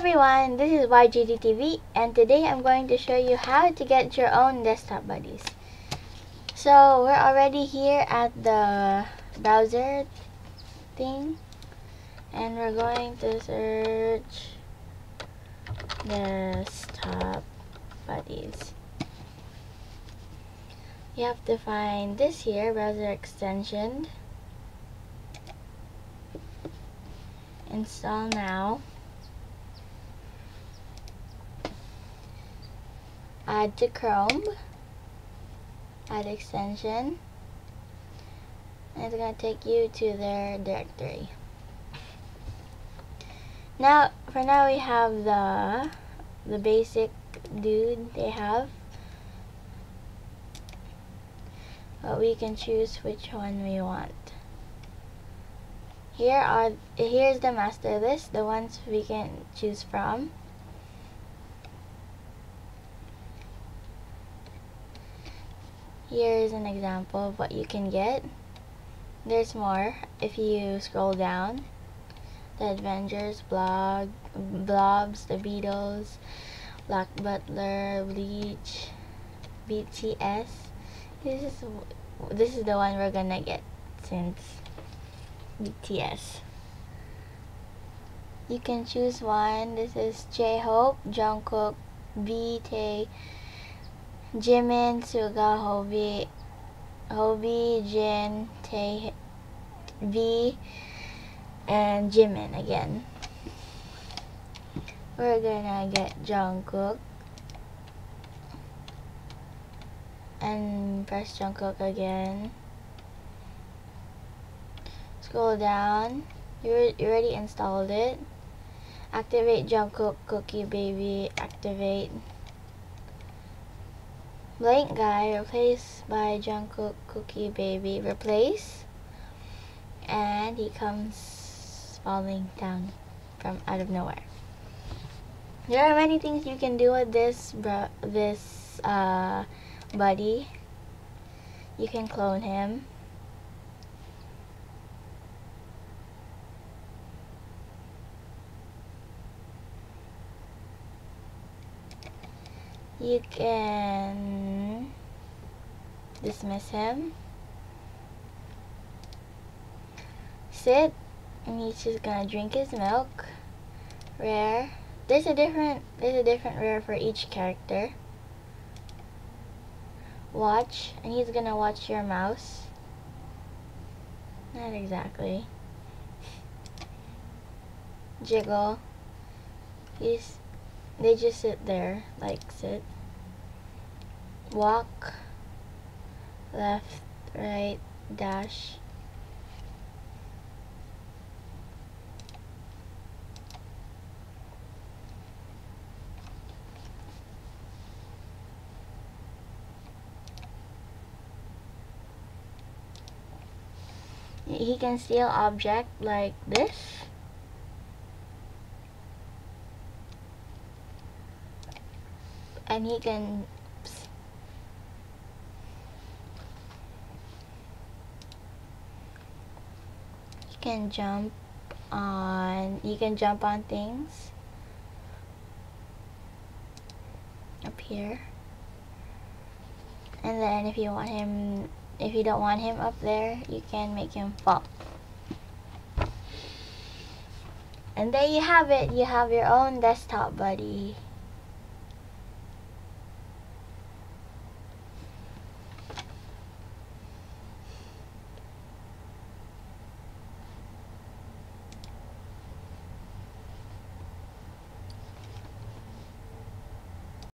everyone, this is YJDTV and today I'm going to show you how to get your own desktop buddies. So we're already here at the browser thing and we're going to search desktop buddies. You have to find this here, browser extension. Install now. Add to Chrome, add extension, and it's going to take you to their directory. Now, for now we have the, the basic dude they have. But we can choose which one we want. Here are here's the master list, the ones we can choose from. Here is an example of what you can get. There's more if you scroll down. The Avengers, Blog, Blobs, The Beatles, Black Butler, Bleach, BTS. This is this is the one we're gonna get since BTS. You can choose one. This is J-Hope, Jungkook, B-Tay, Jimin, Suga, Hobi, Hobi, Jin, Tae, V, and Jimin again. We're gonna get Jungkook. And press Jungkook again. Scroll down. You, you already installed it. Activate Jungkook Cookie Baby. Activate. Blank guy replaced by Jungkook Cookie Baby. Replace. And he comes falling down from out of nowhere. There are many things you can do with this this uh, buddy. You can clone him. You can dismiss him. Sit and he's just gonna drink his milk. Rare. There's a different there's a different rare for each character. Watch and he's gonna watch your mouse. Not exactly. Jiggle. He's they just sit there, like sit. Walk, left, right, dash. He can steal object like this. And he can he can jump on you can jump on things. Up here. And then if you want him if you don't want him up there you can make him fall. And there you have it. You have your own desktop buddy